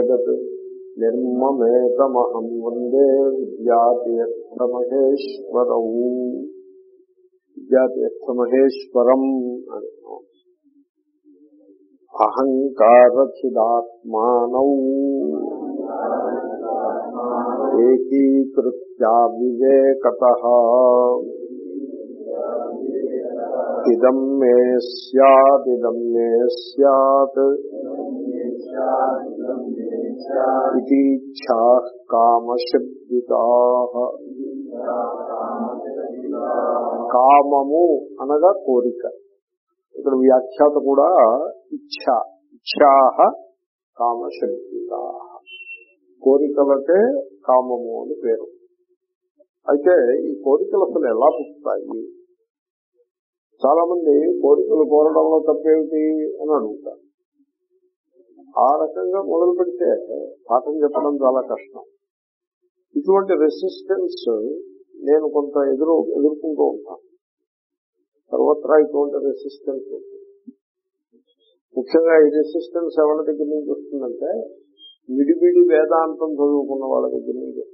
జగత్ నిర్మమేకమహం వందే విద్యాతీర్థమహేశ్వరౌ విద్యాతీర్థమహేశ్వరం అని అహంకారచిదాత్మానౌ ఏకీకృత్యా వివేకత ఇదం మే సదిదం మే సత్ ఇతీచ్ఛా కామశబ్దితా కామము అనగా కోరిక. ఇక్కడ వ్యాఖ్యాత కూడా ఇచ్ఛ ఇచ్ఛా కామశబ్దితా. కోరికలకే కామము అని పేరు. అయితే ఈ కోరికలు అసలు ఎలా పుట్టుతాయి చాలా మంది కోరికలు కోరడంలో తప్పేమిటి అని అడుగుతారు. ఆ రకంగా మొదలు పెడితే పాఠం చెప్పడం చాలా కష్టం. ఇటువంటి రెసిస్టెన్స్ నేను కొంత ఎదురు ఎదుర్కొంటూ ఉంటాను. సర్వత్రా ఇటువంటి రెసిస్టెన్స్ ముఖ్యంగా ఈ రెసిస్టెన్స్ ఎవరి దగ్గర నుంచి వస్తుందంటే విడివిడి వేదాంతం చదువుకున్న వాళ్ళ దగ్గర నుంచి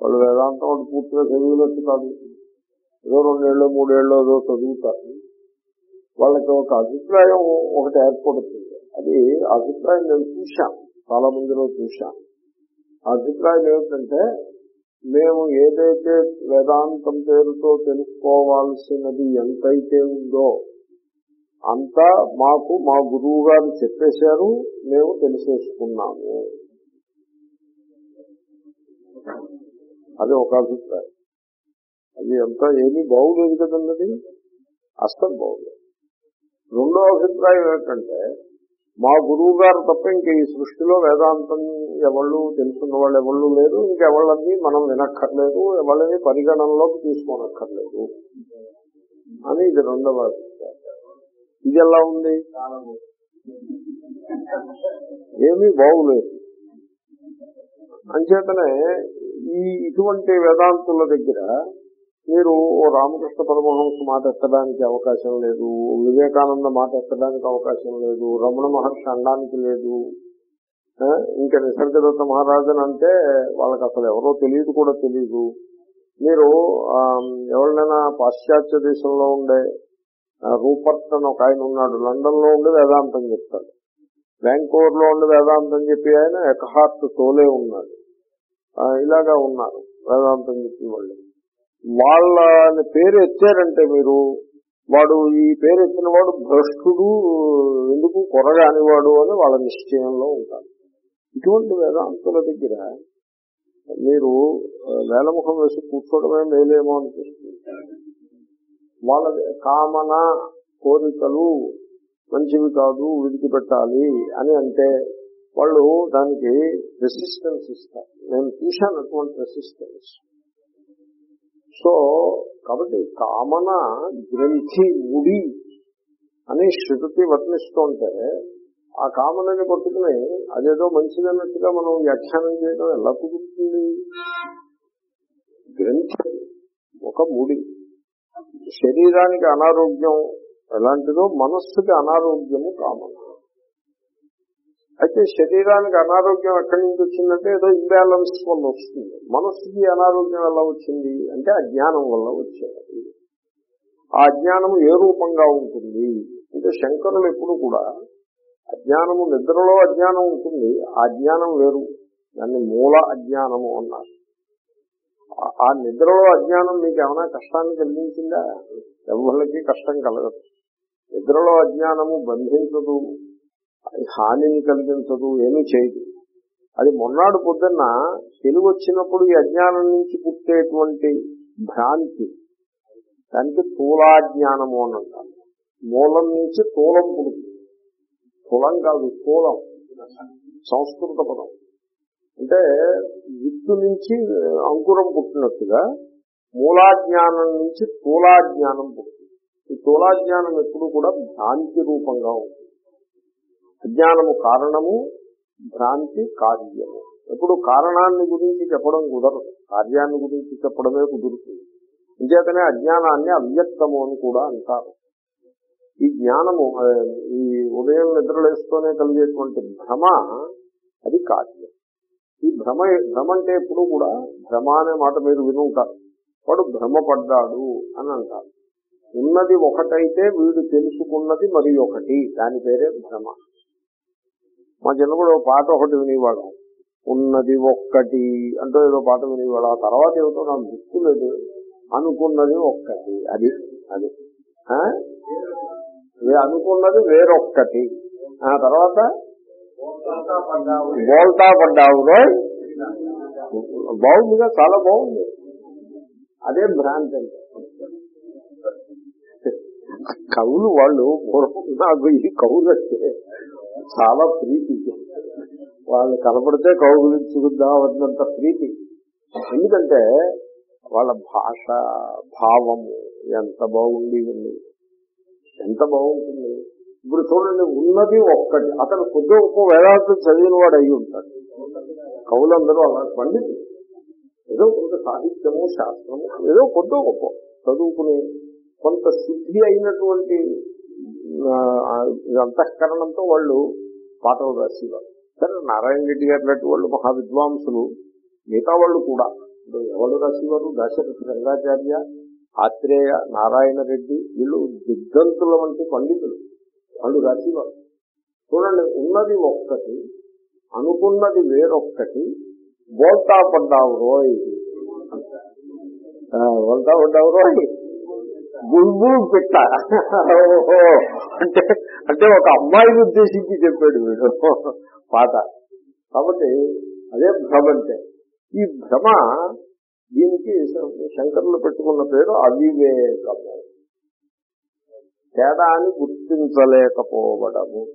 వాళ్ళు వేదాంతం వాళ్ళు పూర్తిగా చదివినట్టు కాదు. ఏదో రెండేళ్ళు మూడేళ్ళు ఏదో చదువుతారు. వాళ్ళకి ఒక అభిప్రాయం ఒకటి ఏర్పడుతుంది. అది అభిప్రాయం నేను చూశాను చాలా మందిలో చూశాను ఆ అభిప్రాయం ఏమిటంటే మేము ఏదైతే వేదాంతం పేరుతో తెలుసుకోవాల్సినది ఎంతైతే ఉందో అంతా మాకు మా గురువు గారు చెప్పేశారు మేము తెలిసేసుకున్నాము. అది ఒక అభిప్రాయం. అది అంతా ఏమీ బాగులేదు కదండి అస్సలు బాగులేదు. రెండో అభిప్రాయం ఏంటంటే మా గురువు గారు తప్ప ఇంక ఈ సృష్టిలో వేదాంతం ఎవళ్ళు తెలుసుకున్న వాళ్ళు ఎవళ్ళు లేరు. ఇంకెవళ్ళని మనం వినక్కర్లేదు. ఎవళ్ళని పరిగణనలోకి తీసుకోనక్కర్లేదు. అని ఇది రెండవ ఇది ఎలా ఉంది? ఏమీ బాగులేదు. అంచేతనే ఈ ఇటువంటి వేదాంతుల దగ్గర మీరు ఓ రామకృష్ణ పరమహంస మాట ఎత్తడానికి అవకాశం లేదు వివేకానంద మాట ఎత్తడానికి అవకాశం లేదు రమణ మహర్షి అనడానికి లేదు. ఇంకా నిసర్గదత్త మహారాజన్ అంటే వాళ్ళకి అసలు ఎవరో తెలియదు కూడా తెలియదు మీరు ఎవరినైనా పాశ్చాత్య దేశంలో ఉండే రూపర్ట్ అని ఒక ఆయన ఉన్నాడు లండన్లో ఉండి వేదాంతం చెప్తాడు. బ్యాంకోర్లో ఉండి వేదాంతం చెప్పి ఆయన ఎకహార్ట్ తోలే ఉన్నాడు. ఇలాగా ఉన్నారు వేదాంతం చెప్పిన వాళ్ళు. వాళ్ళని పేరు ఎత్తారంటే మీరు వాడు ఈ పేరు ఎత్తిన వాడు భ్రష్టుడు ఎందుకు కొరగానివాడు అని వాళ్ళ నిశ్చయంలో ఉంటారు. ఇటువంటి వేదాంతుల దగ్గర మీరు వేలముఖం వేసి కూర్చోవడమే మేలేమో అనిపిస్తుంది. వాళ్ళ కామన కోరికలు మంచివి కాదు విడిచిపెట్టాలి అని అంటే వాళ్ళు దానికి రెసిస్టెన్స్ ఇస్తారు. నేను చూశాను అటువంటి రెసిస్టెన్స్ సో కాబట్టి కామన గ్రంథి ముడి అని శృతి వర్ణిస్తుంటే ఆ కామనని పట్టుకుని అదేదో మంచిదన్నట్టుగా మనం వ్యాఖ్యానం చేయడం ఎలా కుదురుతుంది? గ్రంథి ఒక ముడి. శరీరానికి అనారోగ్యం ఎలాంటిదో మనస్సుకి అనారోగ్యము కామన. అయితే శరీరానికి అనారోగ్యం ఎక్కడి నుంచి వచ్చిందంటే ఏదో ఇంబ్యాలెన్స్ వల్ల వస్తుంది. మనస్సుకి అనారోగ్యం ఎలా వచ్చింది అంటే అజ్ఞానం వల్ల వచ్చేది. ఆ అజ్ఞానము ఏ రూపంగా ఉంటుంది? అంటే శంకరులు ఎప్పుడు కూడా అజ్ఞానము నిద్రలో అజ్ఞానం ఉంటుంది ఆ అజ్ఞానం వేరు. దాన్ని మూల అజ్ఞానము అన్నారు. ఆ నిద్రలో అజ్ఞానం మీకు ఏమైనా కష్టాన్ని కలిగించిందా? ఎవరికి కష్టం కలగదు. నిద్రలో అజ్ఞానము బంధించదు. హానిని కలిగించదు ఏమీ చేయదు. అది మొన్నాడు పొద్దున్న తెలివి వచ్చినప్పుడు ఈ అజ్ఞానం నుంచి పుట్టేటువంటి భ్రాంతి. దానికి స్థూలాజ్ఞానము అని అంటారు. మూలం నుంచి తూలం పుడుతుంది. స్థూలం కాదు తూలం సంస్కృత పదం. అంటే విత్తు నుంచి అంకురం పుట్టినట్టుగా మూలాజ్ఞానం నుంచి స్థూలాజ్ఞానం పుట్టింది ఈ స్థూలాజ్ఞానం ఎప్పుడు కూడా భ్రాంతి రూపంగా ఉంటుంది. అజ్ఞానము కారణము భ్రాంతి కార్యము. ఎప్పుడు కారణాన్ని గురించి చెప్పడం కుదరదు. కార్యాన్ని గురించి చెప్పడమే కుదురుతుంది. ఇంచేతనే అజ్ఞానాన్ని అవ్యక్తము అని కూడా అంటారు. ఈ జ్ఞానము ఈ ఉదయం నిద్రలేస్తూనే కలిగేటువంటి భ్రమ అది కార్యం. ఈ భ్రమ భ్రమ అంటే ఎప్పుడు కూడా భ్రమ అనే మాట మీరు వినుంటారు. వాడు భ్రమపడ్డాడు అని అంటారు. ఉన్నది ఒకటైతే వీడు తెలుసుకున్నది మరి ఒకటి. దాని పేరే భ్రమ. మా చిన్నప్పుడు పాట ఒకటి వినేవాడు ఉన్నది ఒక్కటి అంటూ ఏదో పాట వినేవాడు ఆ తర్వాత ఏమిటో నాకు గుర్తు లేదు. అనుకున్నది ఒక్కటి అది అది. అనుకున్నది వేరొక్కటి. ఆ తర్వాత? బోల్తా పడ్డావు రోయ్. బాగుందిగా చాలా బాగుంది. అదే భ్రాంతి అంటే. కవులు వాళ్ళు పూర్వం నాకు ఈ కవులు అంటే చాలా ప్రీతి. వాళ్ళు కనపడితే కౌగులించుకుందాం అన్నంత ప్రీతి. ఎందుకంటే వాళ్ళ భాష భావము ఎంత బాగుంది ఎంత బాగుంటుంది. ఇప్పుడు చూడండి ఉన్నది ఒక్కటి. అతను కొద్ది గొప్ప వేదాంతం చదివిన వాడు అయి ఉంటాడు. కవులందరూ అలా పండితులు. ఏదో కొంత సాహిత్యము శాస్త్రము ఏదో కొద్ది గొప్ప చదువుకుని కొంత శుద్ధి అయినటువంటి అంతఃకరణంతో వాళ్ళు పాటలు రాసేవారు. సరే నారాయణ రెడ్డి గారు లాంటి వాళ్ళు మహా విద్వాంసులు మిగతా వాళ్ళు కూడా. ఎవరు రాసేవారు? దాశరథి రంగాచార్య ఆత్రేయ నారాయణ రెడ్డి వీళ్ళు దిగ్గంతుల వంటి పండితులు. వాళ్ళు రాసేవారు. చూడండి ఉన్నది ఒక్కటి అనుకున్నది వేరొక్కటి బోల్తా పడ్డావు రోయ్. ఆ, పడ్డావు రోయ్. బుల్బుల్ పెట్ట ఓహో. అంటే అంటే ఒక అమ్మాయిని ఉద్దేశించి చెప్పాడు వీడు. పాట కాబట్టి అదే భ్రమ అంటే. ఈ భ్రమ దీనికి శంకరులు పెట్టుకున్న పేరు అవివేకము. తేడా అని గుర్తించలేకపోవడము.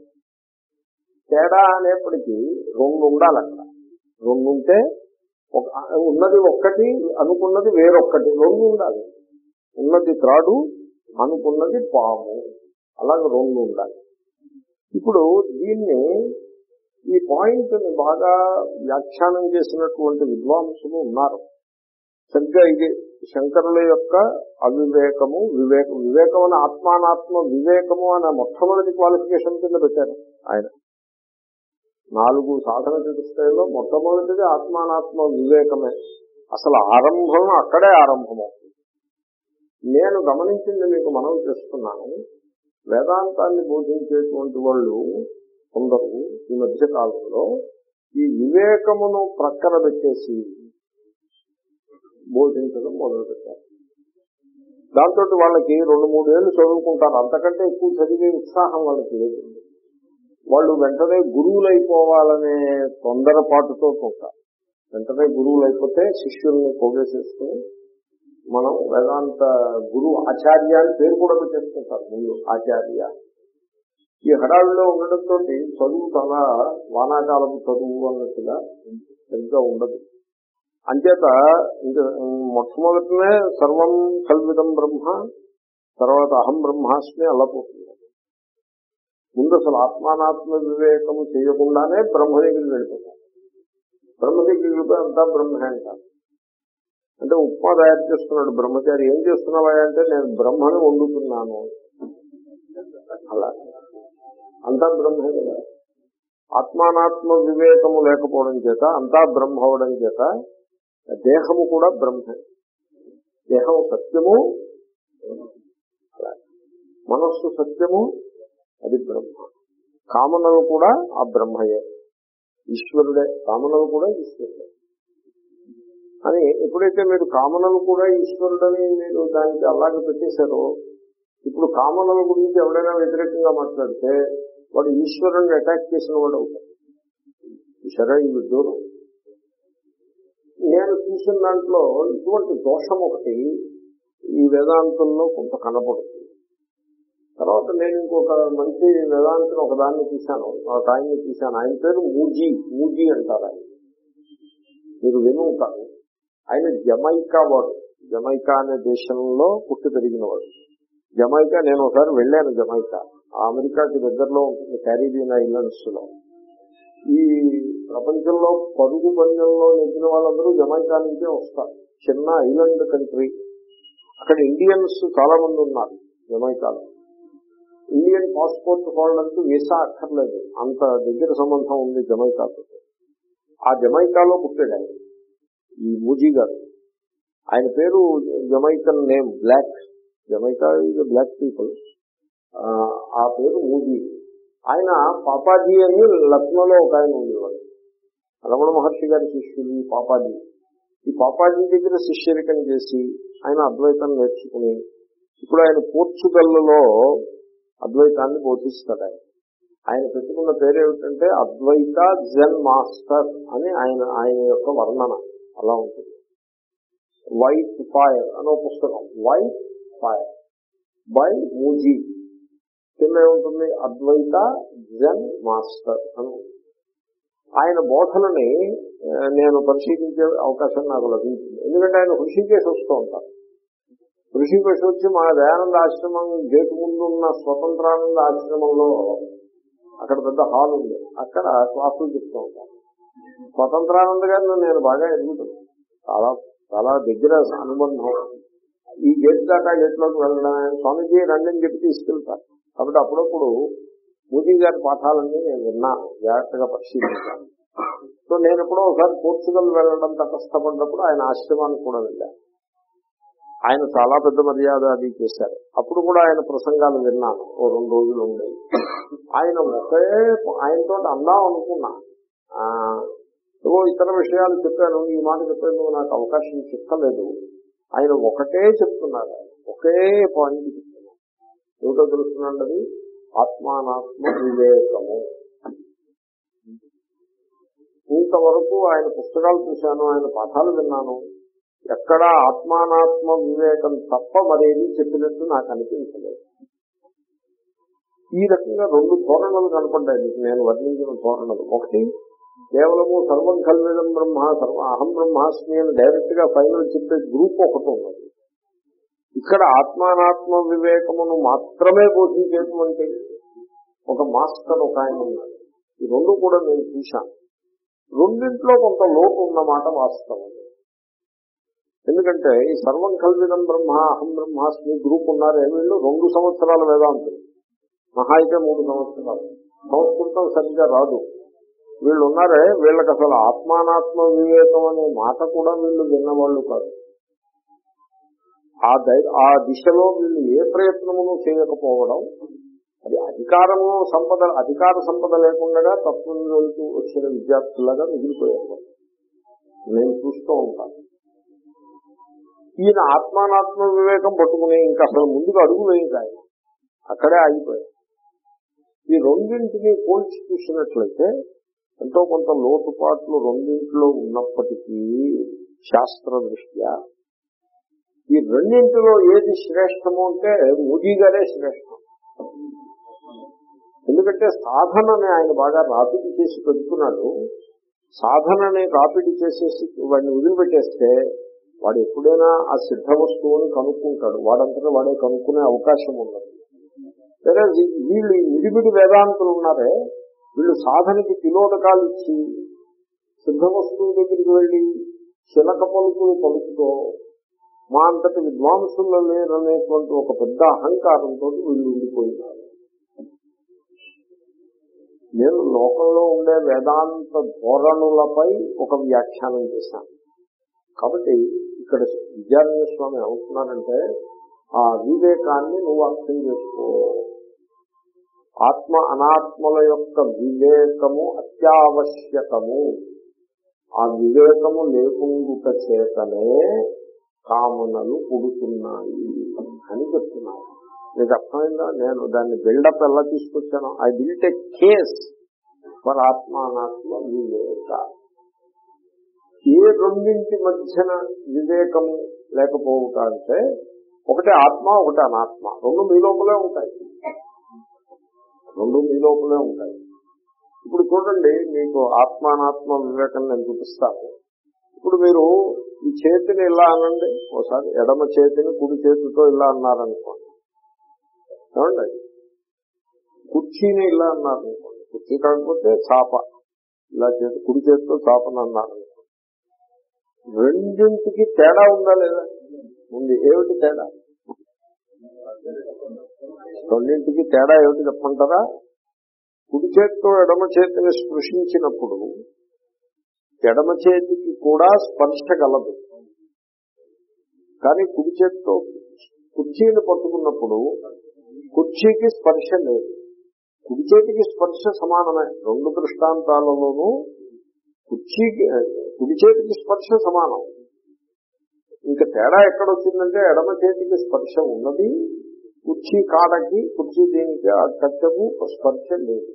తేడా అనేప్పటికీ రెండు ఉండాలక్కడ రెండు ఉంటే ఒక ఉన్నది ఒక్కటి అనుకున్నది వేరొక్కటి. రెండు ఉండాలి. ఉన్నది త్రాడు అనుకున్నది పాము. అలాగే రెండు ఉండాలి. ఇప్పుడు దీన్ని ఈ పాయింట్ని బాగా వ్యాఖ్యానం చేసినటువంటి విద్వాంసులు ఉన్నారు. సరిగ్గా ఇది శంకరుల యొక్క అవివేకము వివేకం. వివేకం అనే ఆత్మానాత్మ వివేకము అనే మొట్టమొదటి క్వాలిఫికేషన్ కింద పెట్టారు ఆయన. నాలుగు సాధన చతుష్టయంలో మొట్టమొదటిది ఆత్మానాత్మ వివేకమే. అసలు ఆరంభం అక్కడే ఆరంభమవుతుంది నేను గమనించింది మీకు మనం చేస్తున్నాను. వేదాంతాన్ని బోధించేటువంటి వాళ్ళు కొందరు ఈ మధ్య కాలంలో ఈ వివేకమును ప్రక్కన పెట్టేసి బోధించడం మొదలుపెట్టారు. దాంతో వాళ్ళకి రెండు మూడేళ్ళు చదువుకుంటారు. అంతకంటే ఎక్కువ చదివే ఉత్సాహం వాళ్ళకి లేదు. వాళ్ళు వెంటనే గురువులు అయిపోవాలనే తొందరపాటుతో ఉంటారు వెంటనే గురువులు అయిపోతే శిష్యుల్ని పోగేసేసుకుని మనం వేదాంత గురువు ఆచార్య అని పేరు కూడా పెట్టేసుకుంటారు ముందు ఆచార్య. ఈ హడావిలో ఉండడంతో చదువు చాలా వానాకాలం చదువు అన్నట్టుగా సరిగ్గా ఉండదు. అంచేత ఇంకా మొట్టమొదటినే సర్వం కల్విదం బ్రహ్మ తర్వాత అహం బ్రహ్మాస్మి అలా పోతుంది. ముందు అసలు ఆత్మానాత్మ వివేకము చేయకుండానే బ్రహ్మ దగ్గరికి వెళ్ళిపోతాం. బ్రహ్మ దగ్గరికి వెళ్ళిపోయి అంతా బ్రహ్మే అంటారు. అంటే ఉప్మా తయారు చేస్తున్నాడు బ్రహ్మచారి. ఏం చేస్తున్నావా అంటే నేను బ్రహ్మను వండుతున్నాను. అలా. అంతా బ్రహ్మే కదా. ఆత్మానాత్మ వివేకము లేకపోవడం చేత అంతా బ్రహ్మ అవడం చేత దేహము కూడా బ్రహ్మే. దేహం సత్యము అలా. మనస్సు సత్యము అది బ్రహ్మ. కామనలు కూడా ఆ బ్రహ్మయే. ఈశ్వరుడే. కామనలు కూడా ఈశ్వరుడే. అని ఎప్పుడైతే మీరు కామనలు కూడా ఈశ్వరుడని మీరు దానికి అలాగే పెట్టేశారో ఇప్పుడు కామనల గురించి ఎవరైనా వ్యతిరేకంగా మాట్లాడితే వాడు ఈశ్వరుని అటాక్ చేసిన వాడు అవుతాడు. సరే ఇది దూరం. నేను చూసిన దాంట్లో ఇటువంటి దోషం ఒకటి ఈ వేదాంతంలో కొంత కనపడుతుంది. తర్వాత నేను ఇంకొక మంచి వేదాంతం ఒక దాన్ని తీశాను ఒక ఆయన్ని తీశాను ఆయన పేరు మూజీ. మూజీ అంటారు ఆయన. మీరు విని ఉంటారు. ఆయన జమైకా వాడు. జమైకా అనే దేశంలో పుట్టి పెరిగిన వాడు జమైకా నేను ఒకసారి వెళ్ళాను జమైకా. అమెరికాకి దగ్గరలో ఉంటుంది క్యారీబియన్ ఐలాండ్స్లో ఈ ప్రపంచంలో పరుగు పందెంలో నెగ్గిన వాళ్ళందరూ జమైకా నుంచే వస్తారు. చిన్న ఐలాండ్ కంట్రీ. అక్కడ ఇండియన్స్ చాలా మంది ఉన్నారు జమైకాలో. ఇండియన్ పాస్పోర్ట్ హోల్డర్కి వీసా అక్కర్లేదు. అంత దగ్గర సంబంధం ఉంది జమైకాతో. ఆ జమైకాలో పుట్టాడు ఆయన. ఈ మూజీ గారు. ఆయన పేరు Jamaican name black. Jamaica is black people. ఆ పేరు మూజీ. ఆయన పాపాజీ అని లక్నోలో ఒక ఆయన ఉండేవాడు. రమణ మహర్షి గారి శిష్యుడు పాపాజీ. ఈ పాపాజీ దగ్గర శిష్యరికం చేసి ఆయన అద్వైతం నేర్చుకుని ఇప్పుడు ఆయన పోర్చుగల్లో అద్వైతాన్ని బోధిస్తాడు ఆయన. ఆయన పెట్టుకున్న పేరు ఏమిటంటే అద్వైత జెన్ మాస్టర్ అని ఆయన ఆయన యొక్క వర్ణన. అలా ఉంటుంది. వైట్ ఫైర్ అనే పుస్తకం. వైట్ ఫైర్ బై మూజీ కింద ఏముంటుంది? అద్వైత జెన్ మాస్టర్ అని ఆయన బోధనని నేను పరిశీలించే అవకాశం నాకు లభించింది. ఎందుకంటే ఆయన హృషికేశ్ వస్తూ ఉంటారు. హృషికేశ్ వచ్చి మా దయానంద ఆశ్రమం గేటు ముందున్న స్వతంత్రానంద ఆశ్రమంలో అక్కడ పెద్ద హాల్ ఉంది. అక్కడ క్లాసులు చెప్తూ ఉంటాను స్వతంత్రానంద గారిని నేను బాగా ఎదుగుతాను చాలా చాలా దగ్గర అనుబంధం ఈ గేట్ దాకా గేట్లోకి వెళ్ళడం స్వామిజీ స్వామీజీ రండి చెప్పి తీసుకెళ్తారు కాబట్టి అప్పుడప్పుడు మోదీ గారి పాఠాలన్నీ నేను విన్నాను జాగ్రత్తగా పరిశీలించాను. సో నేను ఎప్పుడో ఒకసారి పోర్చుగల్ వెళ్ళడం తటస్థపడినప్పుడు ఆయన ఆశ్రమానికి కూడా వెళ్ళాను ఆయన చాలా పెద్ద మర్యాద అది చేశారు. అప్పుడు కూడా ఆయన ప్రసంగాలు విన్నాను. ఓ రెండు రోజులు ఉండేవి ఆయన ఒకే ఆయనతో అందాం అనుకున్నా. ఏవో ఇతర విషయాలు చెప్పాను. ఈ మాట చెప్పేందుకు నాకు అవకాశం చిక్కలేదు. ఆయన ఒకటే చెప్తున్నారు. ఒకే పాయింట్ చెప్తున్నారు ఏమిటో తెలుస్తుందండి? ఆత్మానాత్మ వివేకము. ఇంతవరకు ఆయన పుస్తకాలు చూశాను ఆయన పాఠాలు విన్నాను. ఎక్కడ ఆత్మానాత్మ వివేకం తప్ప మరేది చెప్పినట్టు నాకు అనిపించలేదు. ఈ రకంగా రెండు ధోరణులు కనపడ్డాయి. నేను వర్ణించిన ధోరణులు. ఒకటి కేవలము సర్వం కల్విదం బ్రహ్మ సర్వ అహం బ్రహ్మాస్మి అని డైరెక్ట్గా ఫైనల్ చెప్పే గ్రూప్ ఒకటి ఉన్నది. ఇక్కడ ఆత్మానాత్మ వివేకమును మాత్రమే బోధించేటువంటి ఒక మాస్టర్ ఒక ఆయన ఉన్నాడు. ఈ రెండు కూడా నేను చూశాను. రెండింట్లో కొంత లోటు ఉన్నమాట వాస్తవం. ఎందుకంటే ఈ సర్వం కల్విదం బ్రహ్మ అహం బ్రహ్మాస్మి గ్రూప్ ఉన్నారే వీళ్ళు రెండు సంవత్సరాల వేదాంతులు. మహా అయితే మూడు సంవత్సరాలు. సంస్కృతం సరిగ్గా రాదు. వీళ్ళు ఉన్నారే వీళ్ళకి అసలు ఆత్మానాత్మ వివేకం అనే మాట కూడా వీళ్ళు విన్నవాళ్ళు కాదు. ఆ దై ఆ దిశలో వీళ్ళు ఏ ప్రయత్నమును చేయకపోవడం అది అధికారము సంపద అధికార సంపద లేకుండా తత్వంలోకి వచ్చిన విద్యార్థులాగా మిగిలిపోయారు నేను చూస్తూ ఉంటాను. ఈయన ఆత్మానాత్మ వివేకం పట్టుకుని ఇంకా అసలు ముందుకు అడుగు వేయక ఆయన. అక్కడే ఆగిపోయారు ఈ రెండింటిని పోల్చి చూసినట్లయితే ఎంతో కొంత లోటుపాట్లు రెండింటిలో ఉన్నప్పటికీ శాస్త్ర దృష్ట్యా ఈ రెండింటిలో ఏది శ్రేష్టము అంటే మోదీ గారే శ్రేష్టం. ఎందుకంటే సాధనని ఆయన బాగా రాపిడి చేసి పెడుతున్నాడు. సాధనని రాపిడి చేసేసి వాడిని వదిలిపెట్టేస్తే వాడు ఎప్పుడైనా ఆ సిద్ధ వస్తువుని కనుక్కుంటాడు. వాడంతటా వాడే కనుక్కునే అవకాశం ఉన్నది సరే వీళ్ళు ఈ విడివిడి వేదాంతులు ఉన్నారే వీళ్ళు సాధనకి తిలోదకాలు ఇచ్చి సిద్ధ వస్తువు దగ్గరికి వెళ్ళి శిలక పలుకులు పలుకుతో మా అంతటి విద్వాంసులు లేరనేటువంటి ఒక పెద్ద అహంకారంతో వీళ్ళు ఉండిపోయినారు నేను లోకంలో ఉండే వేదాంత ధోరణులపై ఒక వ్యాఖ్యానం చేశాను. కాబట్టి ఇక్కడ విద్యారణ్య స్వామి ఏమవుతున్నారంటే ఆ వివేకాన్ని నువ్వు అర్థం చేసుకో. ఆత్మ అనాత్మల యొక్క వివేకము అత్యావశ్యకము. ఆ వివేకము లేకుండుట చేతనే కామనలు పుడుతున్నాయి అని చెప్తున్నారు మీకు అర్థమైందా? నేను దాన్ని బిల్డప్ ఎలా తీసుకొచ్చాను? I built a case for ఆత్మానాత్మ వివేక. ఏ రెండింటి మధ్యన వివేకము లేకపోవటం అంటే ఒకటి ఆత్మ ఒకటి అనాత్మ. రెండు మీ లోపలే ఉంటాయి. రెండు మీ లోపలే ఉంటాయి. ఇప్పుడు చూడండి మీకు ఆత్మానాత్మ వివేకం నేను చూపిస్తాను. ఇప్పుడు మీరు ఈ చేతిని ఇలా అనండి ఒకసారి ఎడమ చేతిని కుడి చేతితో ఇలా అన్నారనుకోండి. ఏమండి? కుర్చీని ఇలా అన్నారనుకోండి. కుర్చీ కాకపోతే చాప. ఇలా చేతి కుడి చేతితో చాపను అన్నారనుకోండి. రెండింటికి తేడా ఉందా లేదా? ఉంది. ఏమిటి తేడా? రెండింటికి తేడా ఏమిటి చెప్పమంటారా? కుడి చేతితో ఎడమ చేతిని స్పృశించినప్పుడు ఎడమ చేతికి కూడా స్పర్శ కలదు. కానీ కుడి చేతితో కుర్చీని పట్టుకున్నప్పుడు కుర్చీకి స్పర్శ లేదు. కుడి చేతికి స్పర్శ సమానమే. రెండు దృష్టాంతాలలోనూ కుర్చీకి కుడి చేతికి స్పర్శ సమానం. ఇంకా తేడా ఎక్కడ వచ్చిందంటే ఎడమ చేతికి స్పర్శ ఉన్నది కుర్చీ కాడకి కుర్చీ దేనికి ఆ కట్టకు స్పర్శ లేదు.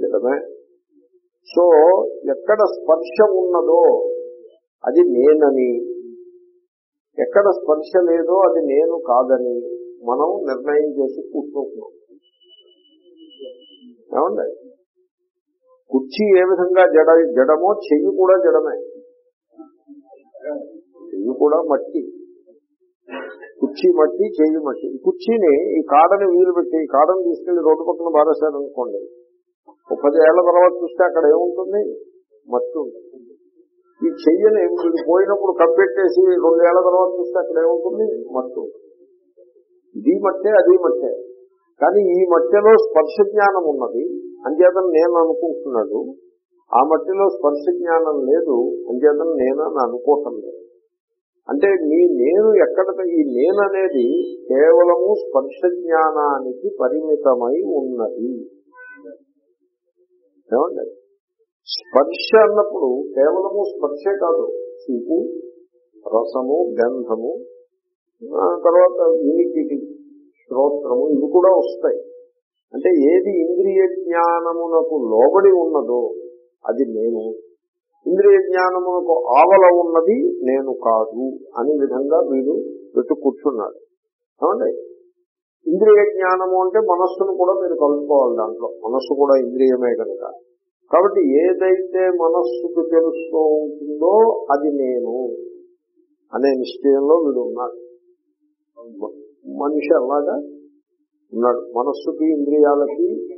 జడమే సో ఎక్కడ స్పర్శ ఉన్నదో అది నేనని. ఎక్కడ స్పర్శ లేదో అది నేను కాదని మనం నిర్ణయం చేసి కూర్చుంటున్నాం. ఏమండి? కుర్చీ ఏ విధంగా జడ జడమో చెయ్యి కూడా జడమే. ఇవి కూడా మట్టి. కుర్చీ మట్టి చేయి మట్టి. ఈ కుర్చీని ఈ కాడని వీలు పెట్టి ఈ కాడని తీసుకెళ్ళి రోడ్డు పక్కన బారేశారనుకోండి ఒక పది ఏళ్ళ తర్వాత చూస్తే అక్కడ ఏముంటుంది? మట్టి ఉంటుంది. ఈ చెయ్యని మీరు పోయినప్పుడు కప్పెట్టేసి రెండేళ్ళ తర్వాత చూస్తే అక్కడ ఏముంటుంది? మట్టి ఉంటుంది. ఇది మట్టే అది మట్టే. కానీ ఈ మట్టిలో స్పర్శ జ్ఞానం ఉన్నది. అంచేతను నేను అనుకుంటున్నాడు ఆ మట్టిలో స్పర్శ జ్ఞానం లేదు. అంచేతను నేను అనుకోవటం లేదు. అంటే నీ నేను ఎక్కడ ఈ నేను అనేది కేవలము స్పర్శ జ్ఞానానికి పరిమితమై ఉన్నది. ఏమండి? స్పర్శ అన్నప్పుడు కేవలము స్పర్శే కాదు. చూపు రసము గంధము తర్వాత వినికిడి శ్రోత్రము ఇవి కూడా వస్తాయి. అంటే ఏది ఇంద్రియ జ్ఞానమునకు లోబడి ఉన్నదో అది నేను. ఇంద్రియ జ్ఞానమునకు ఆవల ఉన్నది నేను కాదు అనే విధంగా వీడు పెట్టు కూర్చున్నాడు ఏమండి? ఇంద్రియ జ్ఞానము అంటే మనస్సును కూడా మీరు కలుపుకోవాలి దాంట్లో. మనస్సు కూడా ఇంద్రియమే కనుక. కాబట్టి ఏదైతే మనస్సుకు తెలుస్తూ ఉంటుందో అది నేను అనే నిశ్చయంలో వీడు ఉన్నాడు. మనిషి అలాగా ఉన్నాడు. మనస్సుకి ఇంద్రియాలకి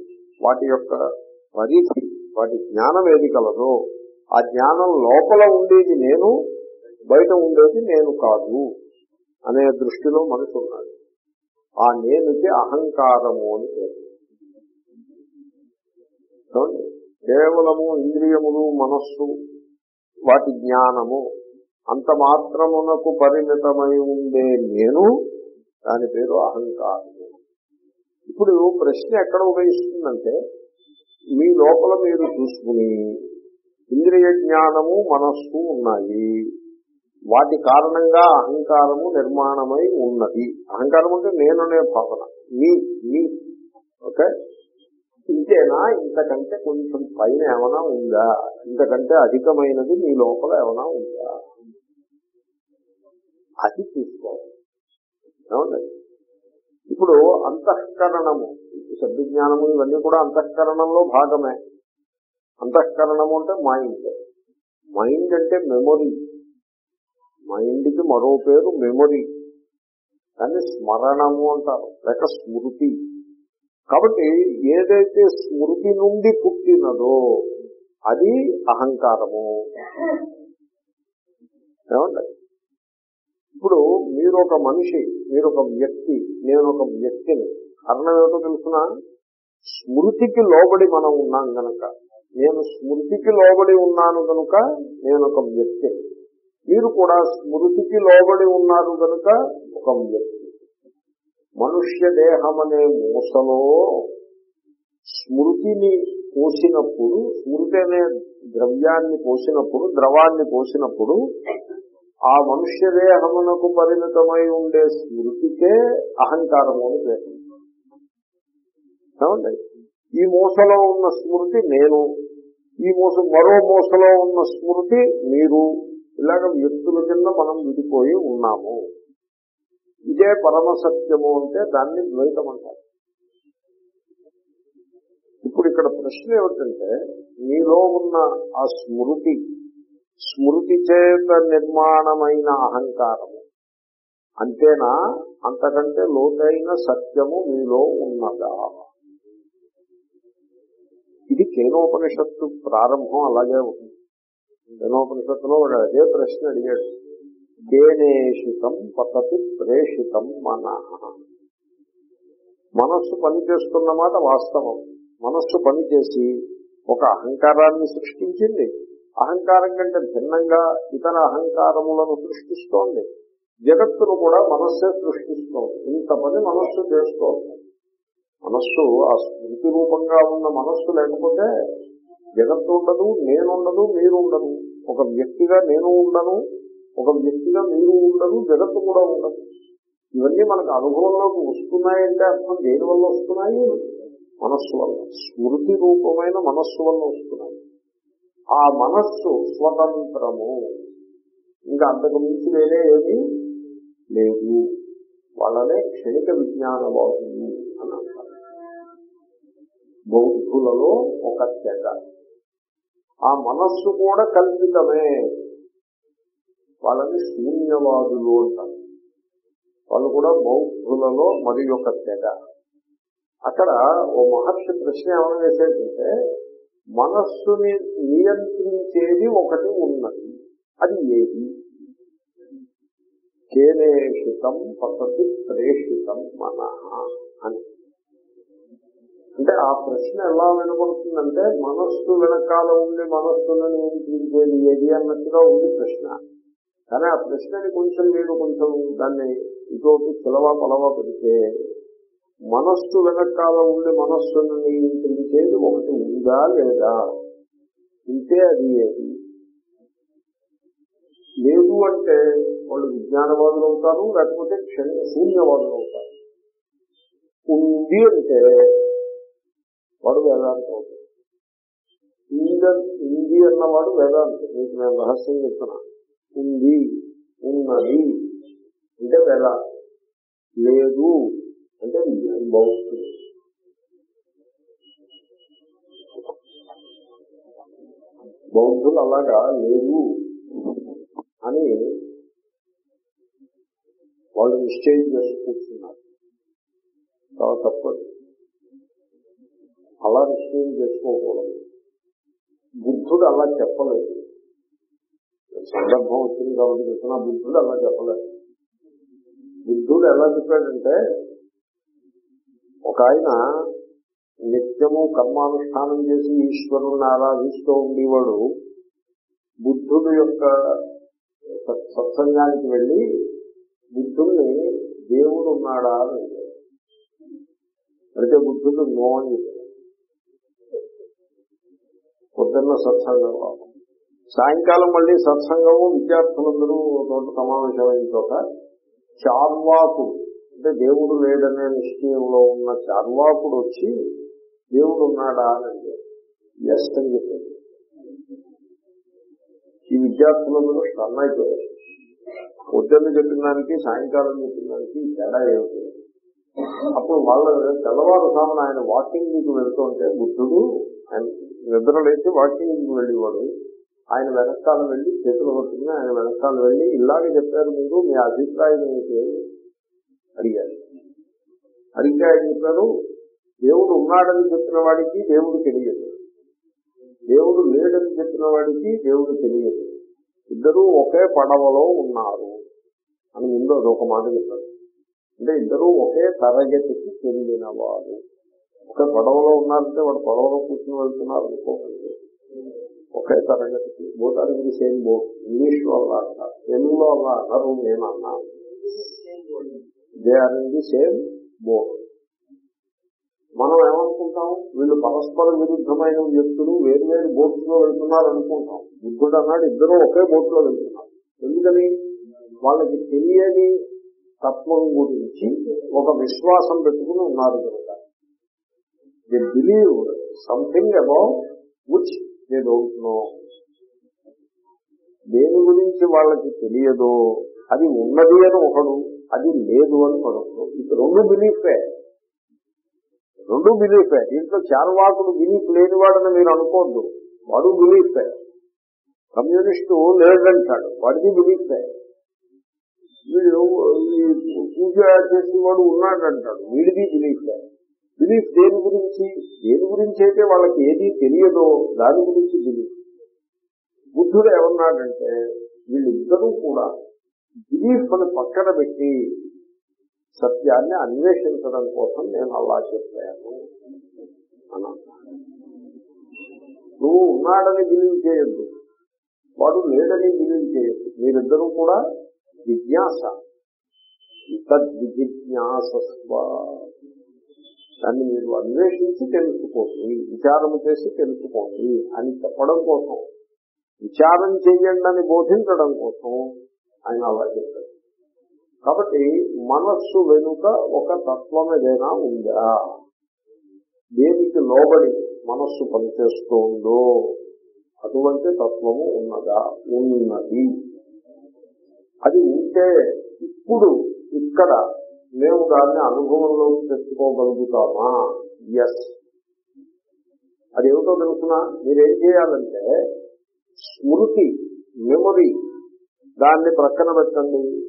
వాటి యొక్క పరిధి వాటి జ్ఞానం ఏది కలదో ఆ జ్ఞానం లోపల ఉండేది నేను బయట ఉండేది నేను కాదు అనే దృష్టిలో మనసు ఉన్నాడు ఆ నేనుకి అహంకారము అని పేరు. కేవలము ఇంద్రియములు మనస్సు వాటి జ్ఞానము అంత మాత్రమునకు పరిమితమై ఉండే నేను దాని పేరు అహంకారము. ఇప్పుడు ప్రశ్న ఎక్కడ ఉదయిస్తుందంటే మీ లోపల మీరు చూసుకుని ఇంద్రియ జ్ఞానము మనస్సు ఉన్నాయి. వాటి కారణంగా అహంకారము నిర్మాణమై ఉన్నది. అహంకారం అంటే నేననే భావన. Me me. ఓకే? ఇంతేనా? ఇంతకంటే కొంచెం పైన ఏమైనా ఉందా? ఇంతకంటే అధికమైనది మీ లోపల ఏమైనా ఉందా? అది చూసుకోవాలి. ఏమండి? ఇప్పుడు అంతఃకరణము శబ్దజ్ఞానము ఇవన్నీ కూడా అంతఃకరణంలో భాగమే. అంతఃకరణము అంటే మైండ్. మైండ్ అంటే మెమొరీ. మైండ్కి మరో పేరు మెమొరీ. దాన్ని స్మరణము అంటారు లేక స్మృతి. కాబట్టి ఏదైతే స్మృతి నుండి పుట్టినదో అది అహంకారము. ఏమండి ఇప్పుడు మీరు ఒక మనిషి మీరు ఒక వ్యక్తి నేను ఒక వ్యక్తిని. కారణం ఏమిటో తెలుసిన? స్మృతికి లోబడి మనం ఉన్నాం గనక. నేను స్మృతికి లోబడి ఉన్నాను కనుక నేను ఒక వ్యక్తి. మీరు కూడా స్మృతికి లోబడి ఉన్నారు కనుక ఒక వ్యక్తి. మనుష్య దేహం అనే మూసలో స్మృతిని పోసినప్పుడు స్మృతి అనే ద్రవ్యాన్ని పోసినప్పుడు ద్రవాన్ని పోసినప్పుడు ఆ మనుష్య దేహమునకు పరిమితమై ఉండే స్మృతికే అహంకారము అని పేరు. ఏమండి? ఈ మూసలో ఉన్న స్మృతి నేను ఈ మూస మరో మూసలో ఉన్న స్మృతి మీరు. ఇలాగ వ్యక్తుల కింద మనం విడిపోయి ఉన్నాము. ఇదే పరమసత్యము అంటే దాన్ని ద్వైతం అంటారు ఇప్పుడు ఇక్కడ ప్రశ్న ఏమిటంటే మీలో ఉన్న ఆ స్మృతి స్మృతి చేత నిర్మాణమైన అహంకారము. అంతేనా? అంతకంటే లోతైన సత్యము మీలో ఉన్నదా? ఇది కేనోపనిషత్తు ప్రారంభం అలాగే ఉంది కేనోపనిషత్తులో వాడు అదే ప్రశ్న అడిగాడు. కేనేషితం పతతి ప్రేషితం మన. మనస్సు పనిచేస్తున్న మాట వాస్తవం. మనస్సు పనిచేసి ఒక అహంకారాన్ని సృష్టించింది. అహంకారం కంటే భిన్నంగా ఇతర అహంకారములను సృష్టిస్తోంది. జగత్తును కూడా మనస్సే సృష్టిస్తోంది. ఇంత పని మనస్సు చేస్తోంది. మనస్సు ఆ స్మృతి రూపంగా ఉన్న మనస్సు లేకపోతే జగత్తు ఉండదు నేనుండదు మీరు ఉండదు. ఒక వ్యక్తిగా నేను ఉండను ఒక వ్యక్తిగా మీరు ఉండదు జగత్తు కూడా ఉండదు. ఇవన్నీ మనకు అనుభవంలోకి వస్తున్నాయంటే అర్థం దేని వల్ల వస్తున్నాయి? మనస్సు వల్ల. స్మృతి రూపమైన మనస్సు వల్ల వస్తున్నాయి. ఆ మనస్సు స్వతంత్రము. ఇంకా అంతకు మించి వేరే ఏది లేదు. వాళ్ళనే క్షణిక విజ్ఞానవాదులు అని అంటారు. బౌద్ధులలో ఒక తెగ. ఆ మనస్సు కూడా కల్పితమే. వాళ్ళని శూన్యవాదులు అంటారు. వాళ్ళు కూడా బౌద్ధులలో మరి ఒక తెగ. అక్కడ ఓ మహర్షి ప్రశ్న ఏమైనా వేసేటంటే మనస్సుని నియంత్రించేది ఒకటి ఉన్నది. అది ఏది? కేనేషితం పద్ధతి ప్రేషితం మన అని. అంటే ఆ ప్రశ్న ఎలా వినబడుతుందంటే మనస్సు వెనకాల ఉండి మనస్సును నియంత్రించేది ఏది అన్నట్టుగా ఉంది ప్రశ్న. కానీ ఆ ప్రశ్నని కొంచెం మీరు కొంచెం దాన్ని ఇటువంటి పిలవా పొలవ పెడితే మనస్సు వెనకాల ఉండే మనస్సును నియంత్రించేది ఒకటి ఉందా లేదా? ఉంటే అది ఏది? లేదు అంటే వాళ్ళు విజ్ఞానవాదులు అవుతారు లేకపోతే క్షణ శూన్యవాదులు అవుతారు. ఉంది అంటే వాడు వేదాంతం అవుతాడు. ఉంది అన్నవాడు వేదాంతం. మీకు నేను రహస్యం చెప్తున్నా. ఉంది ఉన్నది. అంటే వేదాంతం. లేదు అంటే బాగుంటుంది బౌద్ధులు అలాగా లేదు. అని వాళ్ళు నిశ్చయం చేసి కూర్చున్నారు. చాలా తప్పదు అలా నిశ్చయం చేసుకోకూడదు. బుద్ధుడు అలా చెప్పలేదు. సందర్భం వచ్చింది కాబట్టి చెప్తున్నా బుద్ధుడు అలా చెప్పలేదు. బుద్ధుడు ఎలా చెప్పాడంటే ఒక ఆయన నిత్యము కర్మానుష్ఠానం చేసి ఈశ్వరుణ్ణి ఆరాధిస్తూ ఉండేవాడు. బుద్ధుడు యొక్క సత్సంగానికి వెళ్ళి బుద్ధుడిని దేవుడు ఉన్నాడా అని అయితే బుద్ధుడు నో అని పొద్దున్న సత్సంగం సాయంకాలం మళ్ళీ సత్సంగము విద్యార్థులందరూ ఒక సమావేశమైన చోట చార్వాకుడు అంటే దేవుడు లేడనే నిశ్చయంలో ఉన్న చార్వాకుడు వచ్చి దేవుడు ఉన్నాడా? అని అడిగాడు. ఎస్ అని చెప్పాడు. ఈ విద్యార్థులందరూ స్టన్ అయిపోయారు పొద్దున్న చెప్పిన దానికి సాయంకాలం చెప్పిన దానికి తేడా ఏమిటి? అప్పుడు వాళ్ళ తెల్లవారుసామున ఆయన వాకింగ్కి వెళ్తుంటే బుద్ధుడు ఆయన నిద్రలేసి వాకింగ్ వెళ్ళేవాడు. ఆయన వెనకాల వెళ్ళి చేతులు పట్టుకుని ఆయన వెనకాల వెళ్ళి ఇలాగే చెప్పారు మీరు మీ అభిప్రాయం ఏంటి అడిగారు. అడిగితే ఆయన చెప్పారు దేవుడు ఉన్నాడని చెప్పిన వాడికి దేవుడు తెలియదు. దేవుడు లేడని చెప్పిన వాడికి దేవుడు తెలియదు. ఇద్దరూ ఒకే పడవలో ఉన్నారు. అని ముందు ఒక మాట చెప్పారు. అంటే ఇద్దరూ ఒకే తరగతికి చెందిన వారు. ఒకే పడవలో ఉన్నారంటే వాడు పడవలో కూర్చుని వెళ్తున్నారు అనుకోకండి. ఒకే తరగతికి. బోటానికి సేమ్ బోట్. ఇంగ్లీష్లో అలా అంటారు. తెలుగులో అలా అన్నారు నేను అన్నాను they are in the same boat మనం ఏమనుకుంటాం? వీళ్ళు పరస్పర విరుద్ధమైన వ్యక్తులు వేరు వేరు బోట్స్లో వెళ్తున్నారు అనుకుంటాం బుద్ధుడు అన్నాడు ఇద్దరు ఒకే బోట్లో వెళ్తున్నారు. ఎందుకని? వాళ్ళకి తెలియని తత్వం గురించి ఒక విశ్వాసం పెట్టుకుని ఉన్నారు కనుక. They believe something about which they don't know దేని గురించి వాళ్ళకి తెలియదో అది ఉన్నది అని ఒకడు అది లేదు అని మరొకడు ఇది రెండు బిలీఫే రెండు బిలీఫే దీంట్లో చార్వాకుడు బిలీఫ్ లేనివాడని మీరు అనుకోద్దు. వాడు బిలీఫే కమ్యూనిస్టు లేదంటాడు. వాడిది బిలీఫే వీడు పూజ చేసేవాడు ఉన్నాడంటాడు. వీడిది బిలీఫే బిలీఫ్ దేని గురించి? దేని గురించి అయితే వాళ్ళకి ఏది తెలియదో దాని గురించి బిలీఫ్ బుద్ధుడు ఏమన్నాడంటే వీళ్ళిద్దరూ కూడా బిలీఫ్ని పక్కన పెట్టి సత్యాన్ని అన్వేషించడం కోసం నేను అలా చెప్పాను అన్నా నువ్వు ఉన్నాడని బిలీవ్ చేయొద్దు వాడు లేడని బిలీవ్ చేయొద్దు మీరిద్దరూ కూడా జిజ్ఞాస. తద్విజిజ్ఞాసస్వ. దాన్ని మీరు అన్వేషించి తెలుసుకోండి. విచారం చేసి తెలుసుకోండి అని చెప్పడం కోసం విచారం చేయండి అని బోధించడం కోసం ఆయన అలా చెప్తాడు కాబట్టి మనస్సు వెనుక ఒక తత్వం ఏదైనా ఉందా? దేనికి లోబడి మనస్సు పనిచేస్తుందో అటువంటి తత్వము ఉన్నదా? ఉన్నది. అది ఉంటే ఇప్పుడు ఇక్కడ మేము దాన్ని అనుభవంలోకి తెచ్చుకోగలుగుతామా? ఎస్ అది ఏమిటో తెలుసిన? మీరేం చేయాలంటే స్మృతి మెమొరీ దాన్ని ప్రక్కన పెట్టండి.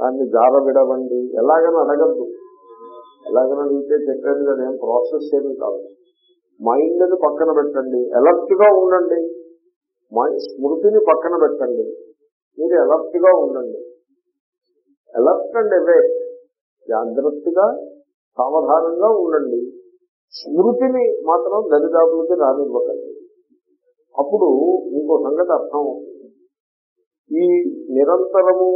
దాన్ని జార విడవండి. ఎలాగైనా అడగద్దు. ఎలాగైనా అడిగితే చెప్పేది కదా. ఏం ప్రాసెస్ ఏమీ కాదు. మైండ్ని పక్కన పెట్టండి. ఎలర్ట్గా గా ఉండండి. స్మృతిని పక్కన పెట్టండి. మీరు అలర్ట్గా ఉండండి. ఎలర్ట్ అండ్ అవే జాగ్రత్తగా సావధానంగా ఉండండి. స్మృతిని మాత్రం దరిదాపులకి రానివ్వకండి. అప్పుడు ఇంకో సంగతి అర్థం ఈ నిరంతరము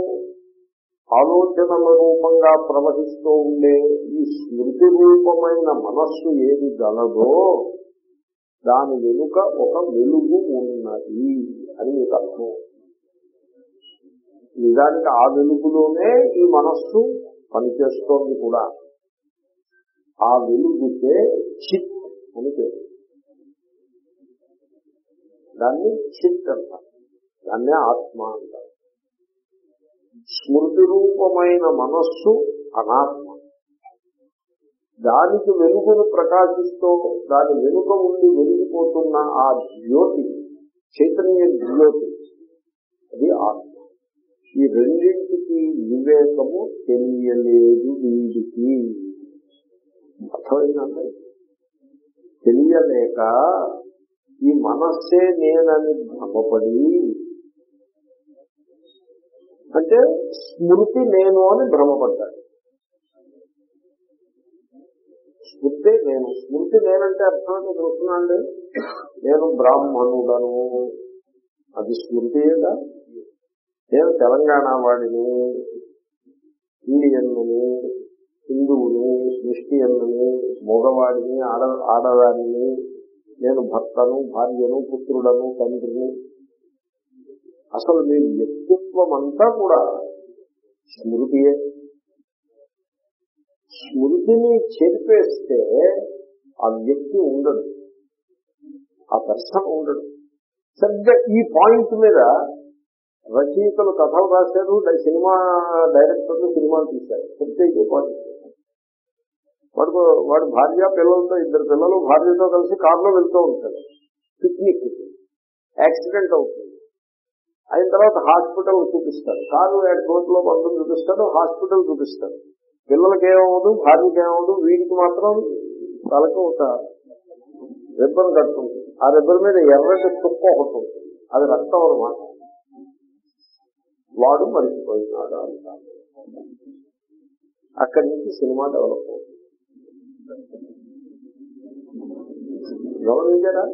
ఆలోచనల రూపంగా ప్రవహిస్తూ ఉండే ఈ స్మృతి రూపమైన మనస్సు ఏది గలదో దాని వెనుక ఒక వెలుగు ఉన్నది అని మీకు అర్థం. నిజానికి ఆ వెలుగులోనే ఈ మనస్సు పనిచేస్తోంది కూడా. ఆ వెలుగుకే చిత్ అని పేరు. దాన్ని చిత్ అంటారు. దాన్నే ఆత్మ అంటారు. స్మృతి రూపమైన మనస్సు అనాత్మ. దానికి వెలుగును ప్రకాశిస్తూ దాని వెనుక ఉండి వెలిగిపోతున్న ఆ జ్యోతి చైతన్య జ్యోతి అది ఆత్మ. ఈ రెండింటికి వివేకము తెలియలేదు వీడికి. అర్థమైందండి? తెలియలేక ఈ మనస్సే నేనని భ్రమపడి అంటే స్మృతి నేను అని భ్రమపడ్డాడు. స్మృతి నేను. స్మృతి నేనంటే అర్థం చూస్తున్నాండి నేను బ్రాహ్మణుడను. అది స్మృతిగా నేను తెలంగాణ వాడిని ఇండియన్నుని హిందువుని క్రిస్టియన్నుని మగవాడిని ఆడ ఆడదానిని నేను భర్తను భార్యను పుత్రుడను తండ్రిని అసలు మీ వ్యక్తిత్వం అంతా కూడా స్మృతియే. స్మృతిని చెరిపేస్తే ఆ వ్యక్తి ఉండడు. ఆ పర్సన్ ఉండడు. సరిగ్గా ఈ పాయింట్ మీద రచయితలు కథలు రాశారు సినిమా డైరెక్టర్లు సినిమాలు తీశారు. సరిగ్గా ఇదే పాయింట్ వాడు వాడు భార్య పిల్లలతో ఇద్దరు పిల్లలు భార్యతో కలిసి కారులో వెళ్తూ ఉంటాడు పిక్నిక్. యాక్సిడెంట్ అవుతుంది. అయిన తర్వాత హాస్పిటల్ చూపిస్తాడు కారు రోడ్లో బంధం చూపిస్తాడు హాస్పిటల్ చూపిస్తాడు. పిల్లలకి ఏమవదు భార్యకి ఏమవదు వీడికి మాత్రం తలకి ఒక రిబ్బన్ కట్టుకుంటుంది. ఆ రిబ్బన్ మీద ఎర్రటి తుక్క ఒకటి ఉంటుంది. అది రక్తం అనమాట వాడు మరిచిపోయినాడు అంటారు అక్కడి నుంచి సినిమా డెవలప్ అవుతుంది. గమనించారా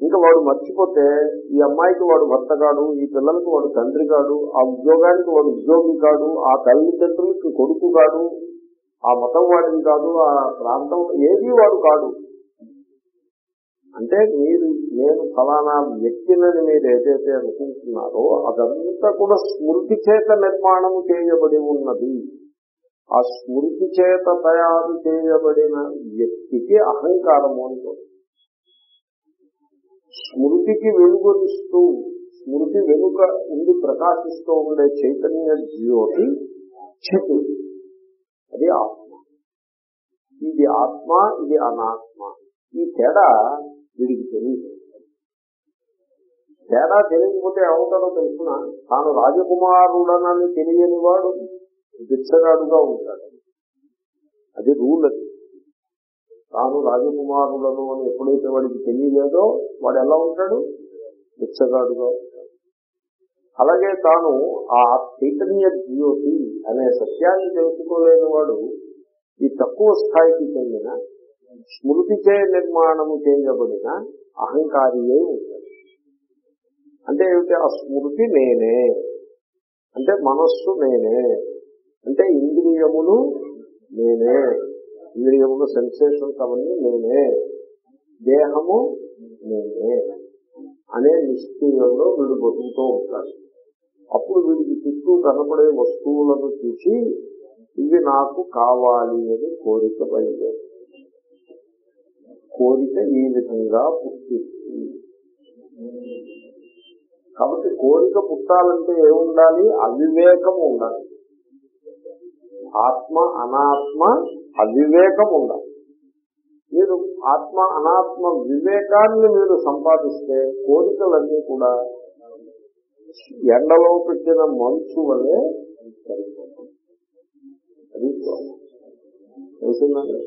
ఇంకా వాడు మర్చిపోతే ఈ అమ్మాయికి వాడు భర్త కాడు ఈ పిల్లలకు వాడు తండ్రి కాడు ఆ ఉద్యోగానికి వాడు ఉద్యోగి కాడు ఆ తల్లిదండ్రులకి కొడుకు కాడు ఆ మతం వాడిని కాదు ఆ ప్రాంతం ఏది వాడు కాడు. అంటే మీరు నేను ఫలానా వ్యక్తినని మీరు ఏదైతే అనుకుంటున్నారో అదంతా కూడా స్మృతి చేత నిర్మాణం చేయబడి ఉన్నది. ఆ స్మృతి చేత తయారు చేయబడిన వ్యక్తికి అహంకారము అంటూ స్మృతికి వెలుగొనిస్తూ స్మృతి వెనుక ఉండి ప్రకాశిస్తూ ఉండే చైతన్య జ్యోతి చెట్టు అది ఆత్మ. ఇది ఆత్మ ఇది అనాత్మ. ఈ తేడా వీడికి తెలియదు. తేడా తెలియకపోతే ఏమవుతాడో తెలుసిన? తాను రాజకుమారుడనని తెలియని వాడు బిచ్చగాడుగా ఉంటాడు. అది రూల్ అది. తాను రాజకుమారులను అని ఎప్పుడైతే వాడికి తెలియలేదో వాడు ఎలా ఉంటాడు? బిచ్చగాడుగా అలాగే తాను ఆ చైతన్య జ్యోతి అనే సత్యాన్ని తెలుసుకోలేని వాడు ఈ తక్కువ స్థాయికి చెందిన స్మృతిచే నిర్మాణము చేయబడిన అహంకారి అయి ఉంటాడు. అంటే ఏమిటి? ఆ స్మృతి నేనే. అంటే మనస్సు నేనే. అంటే ఇంద్రియములు నేనే. ఇంద్రియములు సెన్సేషన్స్ అవన్నీ నేనే. దేహము నేనే అనే నిశ్చయంలో వీడు బతుకుతూ ఉంటాడు అప్పుడు వీడికి చుట్టూ కనపడే వస్తువులను చూసి ఇవి నాకు కావాలి అని కోరిక బయలుదేరు. కోరిక ఈ విధంగా పుట్టింది. కాబట్టి కోరిక పుట్టాలంటే ఏముండాలి? అవివేకం ఉండాలి. ఆత్మ అనాత్మ అవివేకం ఉండాలి. మీరు ఆత్మ అనాత్మ వివేకాన్ని మీరు సంపాదిస్తే కోరికలన్నీ కూడా ఎండలో పెట్టిన మంచు వలె సరిపోతాయి. అది తెలిసిందండి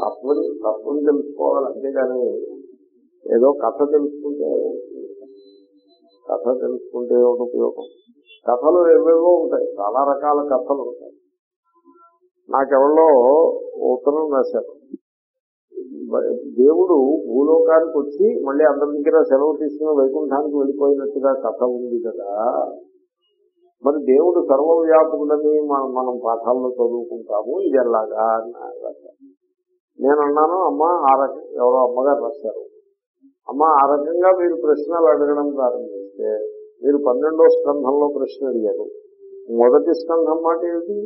తప్పని తప్పని తెలుసుకోవాలి అంతేగాని ఏదో కథ తెలుసుకుంటే కథ తెలుసుకుంటే ఒక ఉపయోగం? కథలు ఏవేవో ఉంటాయి. చాలా రకాల కథలు ఉంటాయి. నాకెవరో ఉత్తరం రాశారు. దేవుడు భూలోకానికి వచ్చి మళ్ళీ అందరి దగ్గర సెలవు తీసుకుని వైకుంఠానికి వెళ్ళిపోయినట్టుగా కథ ఉంది కదా. మరి దేవుడు సర్వవ్యాపకుడని మనం మనం పాఠాల్లో చదువుకుంటాము. ఇది ఎలాగా నేను అన్నాను అమ్మ ఆ రకం ఎవరో అమ్మగారు రాశారు. అమ్మ ఆ రకంగా మీరు ప్రశ్నలు అడగడం ప్రారంభిస్తే మీరు పన్నెండో స్కంధంలో ప్రశ్న అడిగారు. మొదటి స్కంధం మాట ఏమిటి?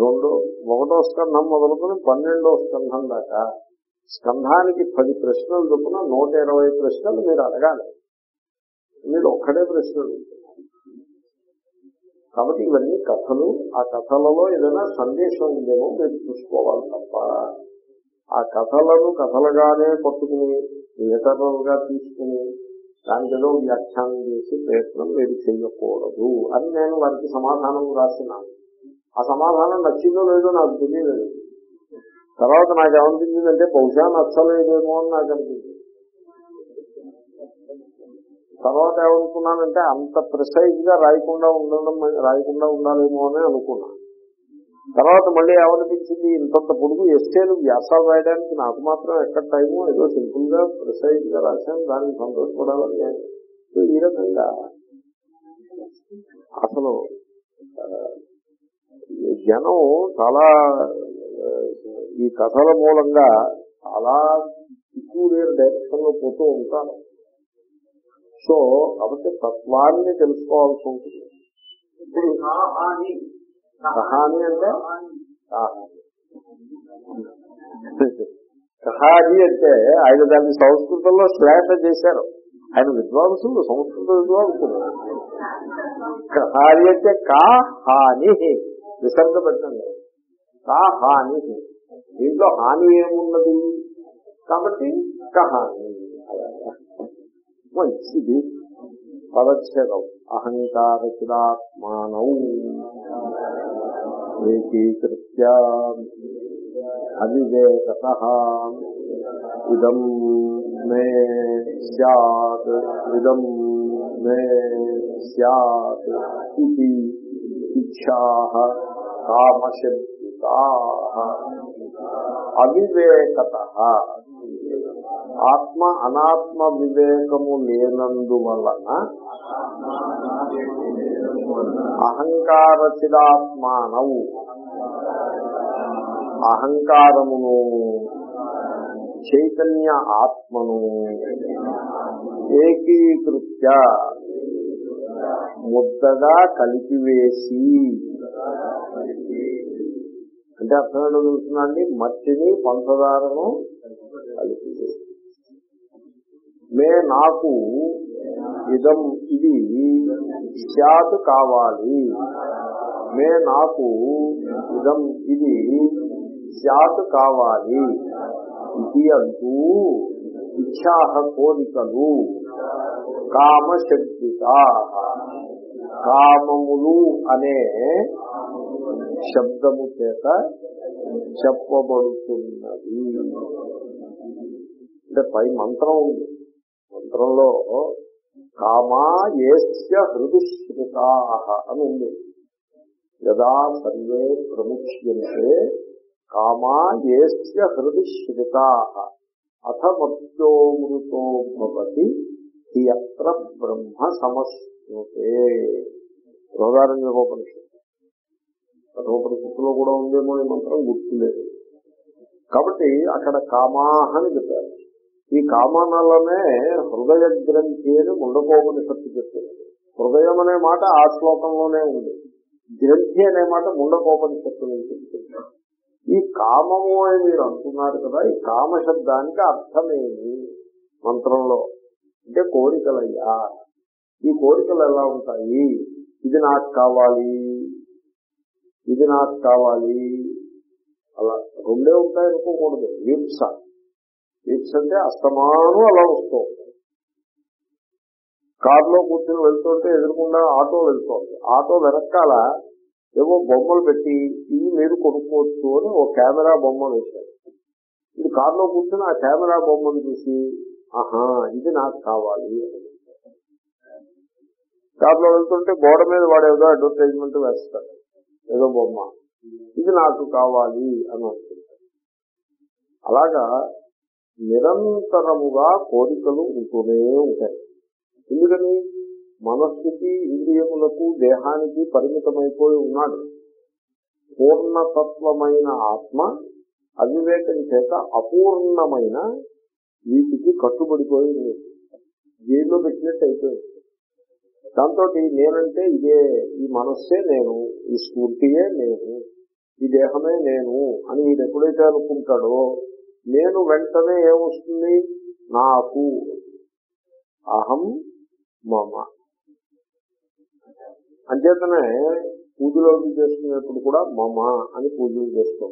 రెండో ఒకటో స్కంధం మొదలుకొని పన్నెండో స్కంధం దాకా. స్కంధానికి పది ప్రశ్నలు చొప్పున నూట ఇరవై ప్రశ్నలు మీరు అడగాలి. మీరు ఒక్కడే ప్రశ్నలు కాబట్టి ఇవన్నీ కథలు. ఆ కథలలో ఏదైనా సందేశం ఉందేమో మీరు చూసుకోవాలి తప్ప ఆ కథలను కథలుగానే పట్టుకుని లిటరల్గా తీసుకుని దానికి ఏదో వ్యాఖ్యానం చేసి ప్రయత్నం మీరు చేయకూడదు అని నేను వారికి సమాధానం రాసినాను ఆ సమాధానం నచ్చిందో లేదో నాకు తెలియలేదు. తర్వాత నాకు ఏమనిపించిందంటే బహుశా నచ్చలేదేమో అని నాకు అనిపించింది తర్వాత ఏమనుకున్నానంటే అంత ప్రిసైజ్గా రాయకుండా ఉండడం రాయకుండా ఉండాలేమో అని అనుకున్నాను. తర్వాత మళ్ళీ ఏమనిపించింది? ఇంతంత పొడుగు ఎస్టేలు వ్యాసాలు రాయడానికి నాకు మాత్రం ఎక్కడ టైము? ఏదో సింపుల్గా ప్రిసైజ్గా రాశాను దానికి సంతోషపడాలని నేను. సో ఈ రకంగా అసలు ఈ జనం చాలా ఈ కథల మూలంగా చాలా ఎక్కువ డైరెక్షన్లో పోతూ ఉంటారు. సో కాబట్టి తత్వాన్ని తెలుసుకోవాల్సి ఉంటుంది. ఇప్పుడు కహాని అంటే? కహాని అంటే ఆయన దాన్ని సంస్కృతంలో శ్లేష చేశారు. ఆయన విద్వాంసులు సంస్కృత విద్వాంసులు. కహాని అంటే కా హాని విసర్గ పెట్టండి. కా హాని దీంట్లో హాని ఏమున్నది? కాబట్టి కహాని మంచిది. పదచ్ఛేదం అహంకారచిరాత్మానౌ ఏకీకృత్య అవివేకత ఇదం మే సత్ ఇదం మే సత్ ఇది ఇచ్చా కామశబ్దితా అవివేకత ఆత్మ అనాత్మ వివేకము లేనందువలన అహంకారచిదాత్మానవు అహంకారమును చైతన్య ఆత్మను ఏకీకృత్య ముద్దగా కలిపివేసి. అంటే అర్థం ఏంటో తెలుస్తుందండి మట్టిని పంచదారను కలిపివేసి. మే నాకు ఇదం ఇది సత్ కావాలి. మే నాకు ఇదం ఇది సత్ కావాలి. ఇది అంటూ ఇచ్చాహ కోరికలు కామశక్తిత కామములు అనే శబ్దము చేత చెప్పబడుతున్నది. అంటే పై మంత్రం ఉంది. మంత్రంలో కామా ఏస్య హృది శ్రుతా అని ఉంది. యదా సర్వే ప్రముచ్యంతే కామా ఏస్య హృది శ్రుతా అథ మత్యోమృతో భవతి ఎత్ర బ్రహ్మ సమస్నుతే బృహదారణ్యోపనిషత్తు కఠోపనిషత్తులో కూడా ఉందేమో ఈ మంత్రం గుర్తులేదు. కాబట్టి అక్కడ కామాహ అని చెప్పారు. ఈ కామనలనే హృదయ గ్రంథి అని ముండకోపనిషత్తు చెప్తుంది హృదయం అనే మాట ఆ శ్లోకంలోనే ఉంది. గ్రంథి అనే మాట ముండకోపనిషత్తు నుంచి ఈ కామము అని మీరు అంటున్నారు కదా ఈ కామ శబ్దానికి అర్థమేమి? మంత్రంలో. అంటే కోరికలయ్యా. ఈ కోరికలు ఎలా ఉంటాయి? ఇది నాకు కావాలి. ఇది నాకు కావాలి. అలా రెండే ఉంటాయి అనుకోకూడదు హింస. లిప్స్ అంటే అస్తమానం అలా వస్తూ ఉంటాయి కారులో కూర్చొని వెళ్తుంటే ఎదురుకుండా ఆటో వెళ్తోంది. ఆటో వెనకాల ఏవో బొమ్మలు పెట్టి ఇవి మీరు కొనుక్కోవచ్చు అని ఓ కెమెరా బొమ్మ వేశారు. ఇది కారులో కూర్చొని ఆ కెమెరా బొమ్మను చూసి ఆహా ఇది నాకు కావాలి. కారులో వెళ్తుంటే గోడ మీద వాడు ఏదో అడ్వర్టైజ్మెంట్ వేస్తాడు. ఏదో బొమ్మ. ఇది నాకు కావాలి అని అనుకుంటాడు. అలాగా నిరంతరముగా కోరికలు ఉంటూనే ఉంటాయి. ఎందుకని? మనస్సుకి ఇంద్రియములకు దేహానికి పరిమితమైపోయి ఉన్నాడు. పూర్ణతత్వమైన ఆత్మ అవివేకం చేత అపూర్ణమైన వీటికి కట్టుబడిపోయి ఉంది. జైల్లో పెట్టినట్టు అయిపోయింది. దాంతో నేనంటే ఇదే ఈ మనస్సే నేను ఈ స్ఫూర్తియే నేను ఈ దేహమే నేను అని వీడు ఎప్పుడైతే అనుకుంటాడో నేను వెంటనే ఏమొస్తుంది? నాకు. అహం మమ. అంచేతనే పూజలోకి చేసుకునేప్పుడు కూడా మమ అని పూజలు చేస్తాం.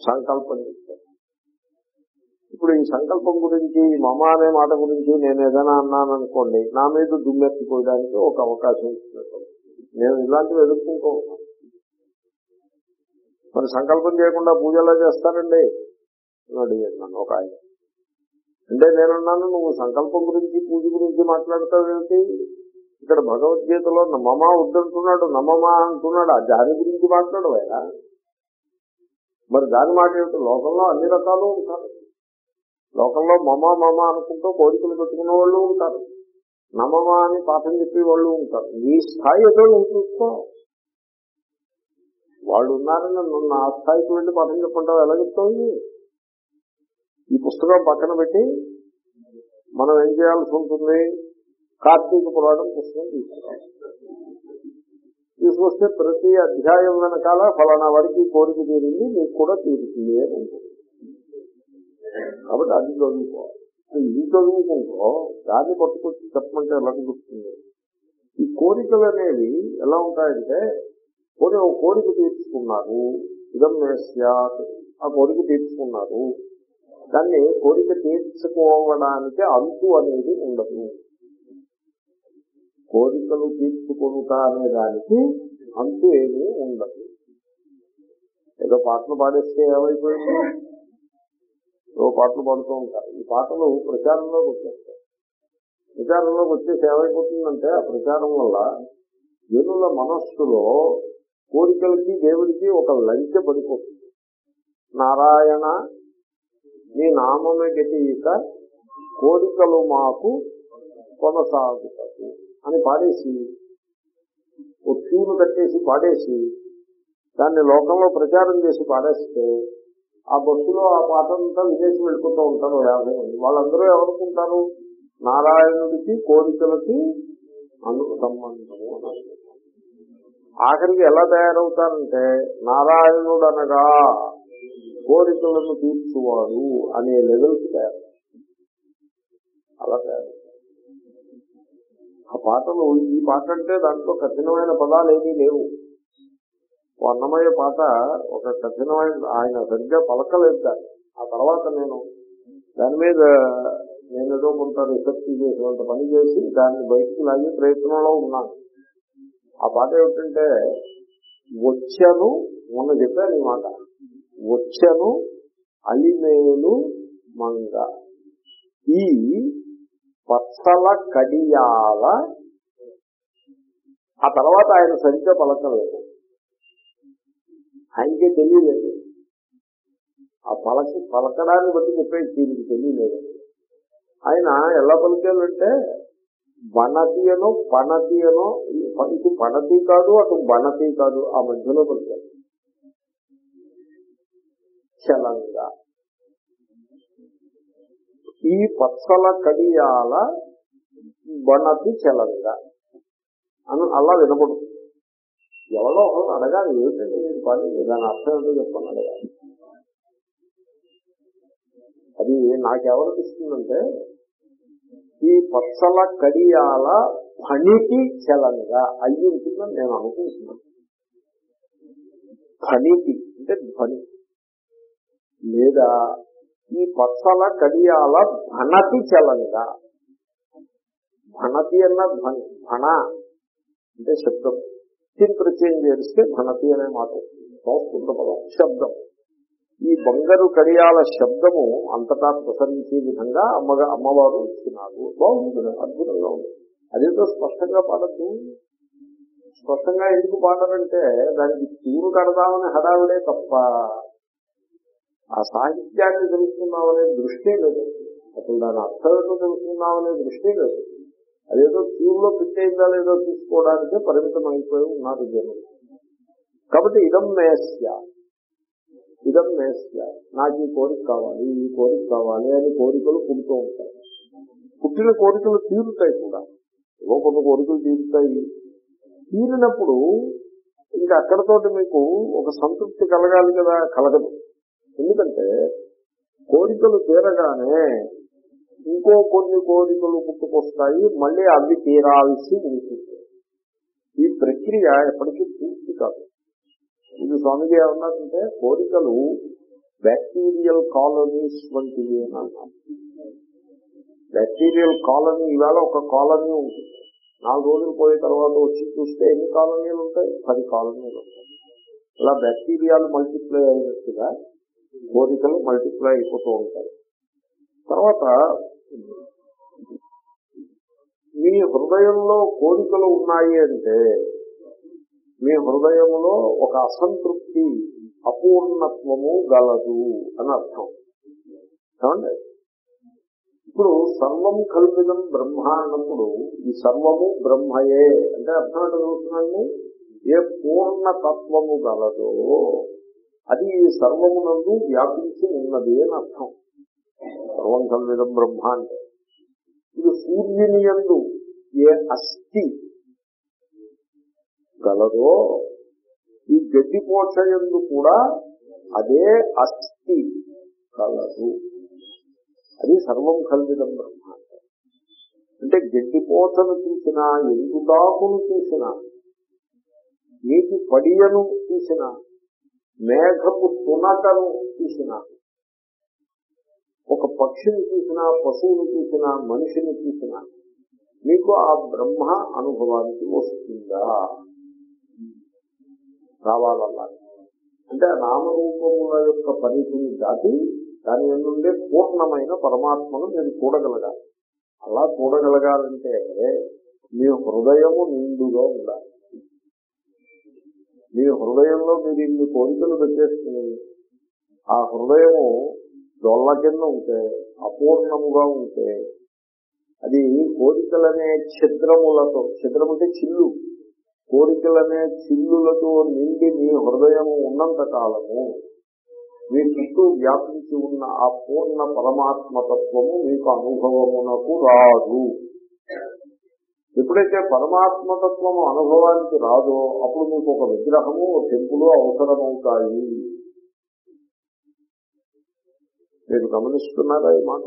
సంకల్పం చేస్తాం. ఇప్పుడు ఈ సంకల్పం గురించి మమ అనే మాట గురించి నేను ఏదైనా అన్నాను అనుకోండి నా మీద దుమ్మెత్తిపోయడానికి ఒక అవకాశం ఇస్తున్నట్టు. నేను ఇలాంటివి ఎదుర్కొంటూ ఉంటాను. మరి సంకల్పం చేయకుండా పూజ ఎలా చేస్తానండి అని అడిగాను నన్ను ఒక ఆయన. అంటే నేనున్నాను నువ్వు సంకల్పం గురించి పూజ గురించి మాట్లాడతావేమిటి? ఇక్కడ భగవద్గీతలో మమ వద్దంటున్నాడు నమ్మమా అంటున్నాడు. ఆ దాని గురించి మాట్లాడవా మరి దాని మాట ఏమిటి? లోకంలో అన్ని రకాలు ఉంటారు. లోకంలో మమ మమ అనుకుంటూ కోరికలు పెట్టుకున్న వాళ్ళు ఉంటారు. నమమా అని పాఠం చెప్పే వాళ్ళు ఉంటారు. నీ స్థాయి ఏదో నువ్వు చూసుకో. వాళ్ళు ఉన్నారని నన్ను నా స్థాయికి వెళ్ళి పాఠం చెప్పుకుంటావు ఎలా చెప్తావు? ఈ పుస్తకం పక్కన పెట్టి మనం ఏం చేయాల్సి ఉంటుంది? కార్తీక పురాణం పుస్తకం తీసుకురావాలి. తీసుకొస్తే ప్రతి అధ్యాయం వెనకాల ఫలానా వారికి కోరిక తీరింది మీకు కూడా తీరుతుంది అని ఉంటుంది కాబట్టి అది చదువుకోవాలి. ఇది చదువుకుంటూ దాన్ని పట్టుకొచ్చి చెప్పమంటే ఎలా కుదురుతుంది ఈ కోరికలు అనేవి ఎలా ఉంటాయంటే పోనీ ఒక కోరిక తీర్చుకున్నారు ఇదం వేస్యాత్ ఆ కోరిక తీర్చుకున్నారు దాన్ని కోరిక తీర్చుకోవడానికి అంతు అనేది ఉండదు. కోరికలు తీర్చుకుంటా అనే దానికి అంతు ఏమీ ఉండదు. ఏదో పాటలు పాడేస్తే ఏమైపోయింది? ఏదో పాటలు పాడుతూ ఉంటారు. ఈ పాటలు ప్రచారంలోకి వచ్చేస్తాయి. ప్రచారంలోకి వచ్చేసి ఏమైపోతుందంటే ఆ ప్రచారం వల్ల జనుల మనస్సులో కోరికలకి దేవుడికి ఒక లంచె పడిపోతుంది. నారాయణ నీ నామమే గతిక కోరికలు మాకు కొనసాగుతాయి అని పాడేసి ఓ ట్యూన్ కట్టేసి పాడేసి దాన్ని లోకంలో ప్రచారం చేసి పాడేస్తే ఆ బస్సులో ఆ పాట అంతా విదేశీ వెళ్ళిపోతూ ఉంటారు యాభై మంది. వాళ్ళందరూ ఎవరుకుంటారు నారాయణుడికి కోరికలకి అందుకు సంబంధము అని ఆఖరికి ఎలా తయారవుతారంటే నారాయణుడు అనగా కోరికలను తీర్చువాడు అనే లెవెల్కి తయారు. అలా తయారు. ఆ పాటలు ఈ పాట అంటే దాంట్లో కఠినమైన పదాలు ఏమీ లేవు అన్నమయ్య పాట ఒక కఠినమైన ఆయన సరిగ్గా పలకలేదు దాన్ని. ఆ తర్వాత నేను దాని మీద నేను ఏదో కొంత రీసెర్చ్ చేసినంత పని చేసి దాన్ని బయటికి లాగే ప్రయత్నంలో ఉన్నాను. ఆ పాట ఏమిటంటే వచ్చను మొన్న చెప్పాను ఈ మాట. వచ్చను అలిమేలు మంగ. ఈ పచ్చల కడియాల ఆ తర్వాత ఆయన సరిగ్గా పలకలేదు. ఆయనకే తెలియలేదు. ఆ పలక పలకడాన్ని బట్టి చెప్పేది దీనికి తెలియలేదు. ఆయన ఎలా పలికాడంటే వనతి అనో పనతి అనో ఇటు పనతి కాదు అటు బనతి కాదు ఆ మధ్యలో పడుతుంది చలంగా. ఈ పచ్చల కడియాల బనతి చలంగా. అని అలా వినపడుతుంది ఎవరో ఒకరు అడగాలి ఏమిటండి మీరు పని? దాని అర్థం ఏంటో చెప్పండి అడగాలి అది నాకెవరికిస్తుందంటే ఈ పచ్చల కడియాల ఫణికి చలనగా. అయ్యి ఉంటుందని నేను అనుకుంటున్నాను. ఫణికి అంటే ధ్వని. లేదా ఈ పచ్చల కడియాల భణతి చలనగా. భణతి అన్న ధ్వని భణ అంటే శబ్దం. తిన్ ప్రత్యయం చేస్తే భణతి అనే మాట వస్తుంది. సంస్కృత పదం శబ్దం. ఈ బంగారు కడియాల శబ్దము అంతటా ప్రసరించే విధంగా అమ్మగా అమ్మవారు ఇచ్చినారు బాగుంటుంది అద్భుతంగా ఉంది. అదేదో స్పష్టంగా పాడద్దు. స్పష్టంగా ఎందుకు పాడారంటే దానికి తీరు కడదామని హడావిడే తప్ప ఆ సాహిత్యాన్ని తెలుసుకున్నామనే దృష్టి లేదు. అసలు దాని అర్థం ఏంటో దృష్టి లేదు. అదేదో తీరులో అయిందా లేదో తీసుకోవడానికే పరిమితం అయిపోయి ఉన్నారు జనం. కాబట్టి ఇదం మేస్య. ఇదం మేస్య. నాకు ఈ కోరిక కావాలి ఈ కోరిక కావాలి అని కోరికలు పుడుతూ ఉంటాయి. పుట్టిన కోరికలు తీరుతాయి కూడా. ఏవో కొన్ని కోరికలు తీరుతాయి. తీరినప్పుడు ఇంకా అక్కడతోటి మీకు ఒక సంతృప్తి కలగాలి కదా కలగదు. ఎందుకంటే కోరికలు తీరగానే ఇంకో కొన్ని కోరికలు పుట్టుకొస్తాయి మళ్ళీ అవి తీరాల్సి ఉంటుంది. ఈ ప్రక్రియ ఎప్పటికీ పూర్తి కాదు. ఇది స్వామిజీ ఏమన్నారంటే కోరికలు బ్యాక్టీరియల్ కాలనీస్ వంటివి అని అన్నారు. బ్యాక్టీరియల్ కాలనీ ఇవాళ ఒక కాలనీ ఉంటుంది. నాలుగు రోజులు పోయిన తర్వాత వచ్చి చూస్తే ఎన్ని కాలనీలు ఉంటాయి? పది కాలనీలు ఉంటాయి. అలా బ్యాక్టీరియాలు మల్టిప్లై అయినట్టుగా కోరికలు మల్టిప్లై అయిపోతూ ఉంటాయి. తర్వాత మీ హృదయంలో కోరికలు ఉన్నాయి అంటే మీ హృదయంలో ఒక అసంతృప్తి అపూర్ణత్వము గలదు అని అర్థం. ఏమండి? ఇప్పుడు సర్వం కల్పితం బ్రహ్మ అన్నప్పుడు ఈ సర్వము బ్రహ్మయే అంటే అర్థం ఏంటో చూస్తున్నాండి ఏ పూర్ణతత్వము గలదో అది ఈ సర్వమునందు వ్యాపించి ఉన్నది అని అర్థం. సర్వం కల్పితం బ్రహ్మ అంటే. ఇది సూర్యుని ఎందు ఏ అస్థి గలదో ఈ గడ్డిపోచ యందు కూడా అదే అస్థి కలదు. అది సర్వం కలిగిన బ్రహ్మ. అంటే అంటే గడ్డిపోచను చూసినా ఎండుటాకును చూసినా నీటి పడియను చూసినా మేఘపు తునకను చూసినా ఒక పక్షిని చూసినా పశువును చూసినా మనిషిని చూసినా మీకు ఆ బ్రహ్మ అనుభవానికి వస్తుందా? రావాలన్నా అంటే నామరూపముల యొక్క పరిధిని దాటి దాని నుండే పూర్ణమైన పరమాత్మను మీరు చూడగలగాలి. అలా చూడగలగాలంటే మీ హృదయము నిండుగా ఉండాలి. మీ హృదయంలో మీరు ఇన్ని కోరికలు పెట్టేసుకుని ఆ హృదయము డొల్ల కింద ఉంటే అపూర్ణముగా ఉంటే అది కోరికలనే ఛిద్రములతో ఛిద్రం అంటే చిల్లు. కోరికలనే చిల్లులతో నిండి మీ హృదయం ఉన్నంత కాలము మీ చుట్టూ వ్యాపించి ఉన్న ఆ పూర్ణ పరమాత్మతత్వము మీకు అనుభవమునకు రాదు. ఎప్పుడైతే పరమాత్మతత్వము అనుభవానికి రాదో అప్పుడు మీకు ఒక విగ్రహము ఒక టెంపులు అవసరమవుతాయి. మీరు గమనిస్తున్నారా ఈ మాట?